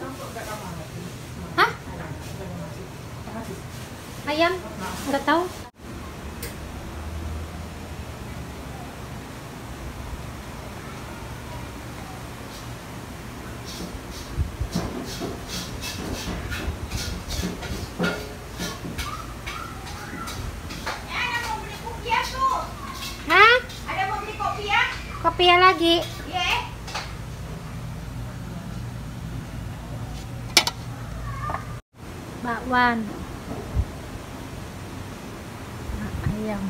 Hah? Ayam? Nggak tahu. Hah? Ada ya? mau beli kopi ya? Kopi ya lagi. Bakwan Nah, ayam.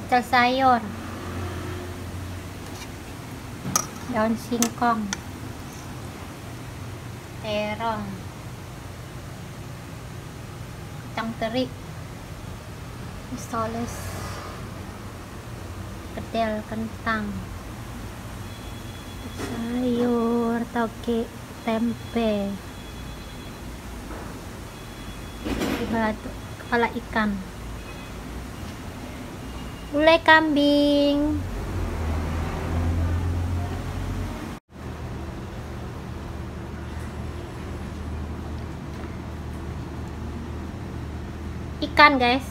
Pecel sayur. Daun singkong. Terong. Kacang teri. Risoles kedel kentang sayur toge tempe? Batu kepala ikan. Gulai kambing. Ikan guys.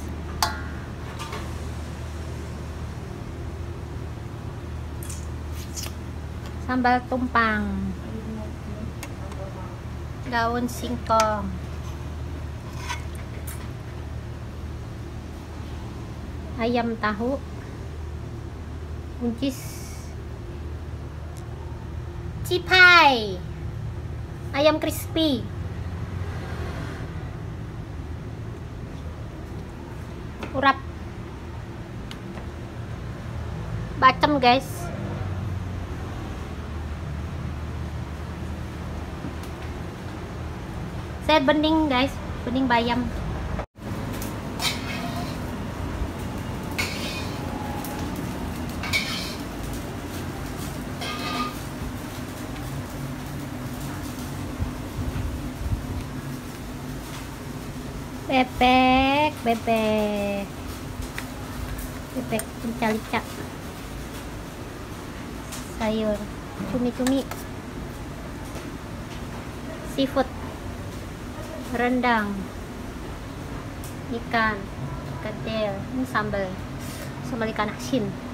Sambal tumpang daun singkong. Ayam tahu buncis cipai ayam crispy. Urap. Bacem guys saya bening guys. Bening bayam. Bebek bebek. Bebek pencalica. Sayur. Cumi-cumi. Seafood rendang. Ikan. Kedel ini sambal. Sambal ikan asin